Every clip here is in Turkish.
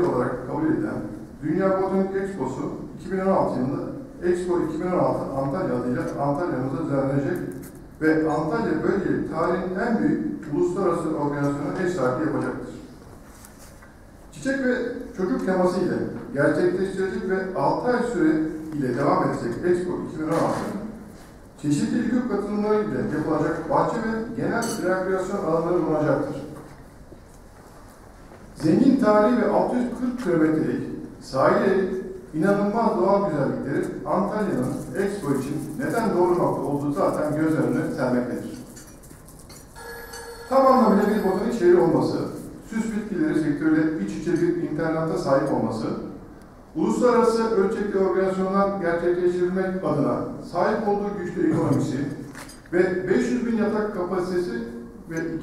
olarak kabul edilen Dünya Botanik Expo'su 2016 yılında Expo 2016 Antalya adıyla Antalya'mızda düzenlenecek ve Antalya bölgeli tarihin en büyük uluslararası organizasyonu eş sahipliği yapacaktır. Çiçek ve çocuk teması ile gerçekleştirecek ve 6 ay süre ile devam edecek Expo 2016 çeşitli ülke katılımları ile yapılacak bahçe ve genel rekreasyon alanları bulunacaktır. Zengin tarihi ve 640 kilometrelik sahili inanılmaz doğal güzellikleri Antalya'nın Expo için neden doğru nokta olduğu zaten göz önüne sermektedir. Tam anlamıyla bir botanik şehri olması, süs bitkileri sektörüyle iç içe bir internete sahip olması, uluslararası ölçekli organizasyonlar gerçekleştirilmek adına sahip olduğu güçlü ekonomisi ve 500 bin yatak kapasitesi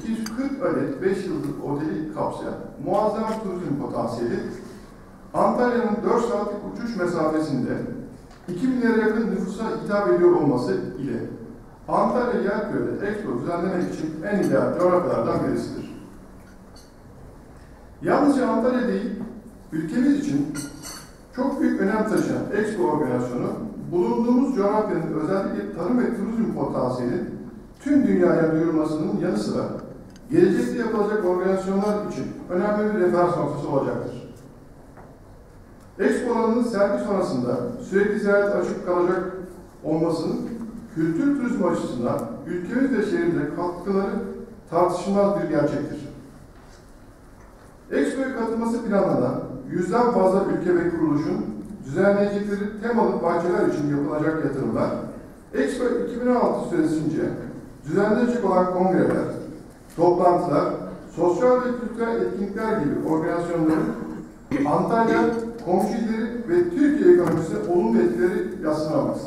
240 adet 5 yıldızlı oteli kapsayan muazzam turizm potansiyeli Antalya'nın 4 saatlik uçuş mesafesinde 2000'lere yakın nüfusa hitap ediyor olması ile Antalya Yerköy'de Expo düzenlemek için en ideal coğrafyalardan birisidir. Yalnızca Antalya değil, ülkemiz için çok büyük önem taşıyan Expo organizasyonu, bulunduğumuz coğrafyanın özellikle tarım ve turizm potansiyeli tüm dünyaya duyurulmasının yanı sıra gelecekte yapılacak organizasyonlar için önemli bir referans noktası olacaktır. Expo alanının sergi sonrasında sürekli ziyaret açık kalacak olmasının kültür turizmi açısından ülkemiz ve şehrimize katkıları tartışılmaz bir gerçektir. Expo'ya katılması planlanan yüzden fazla ülke ve kuruluşun düzenleyecekleri temalı bahçeler için yapılacak yatırımlar, Expo 2016 süresince düzenlenecek olan kongreler, toplantılar, sosyal ve kültürel etkinlikler gibi organizasyonların Antalya, komşu ve Türkiye ekonomisine olumlu etkileri yadsınamaz.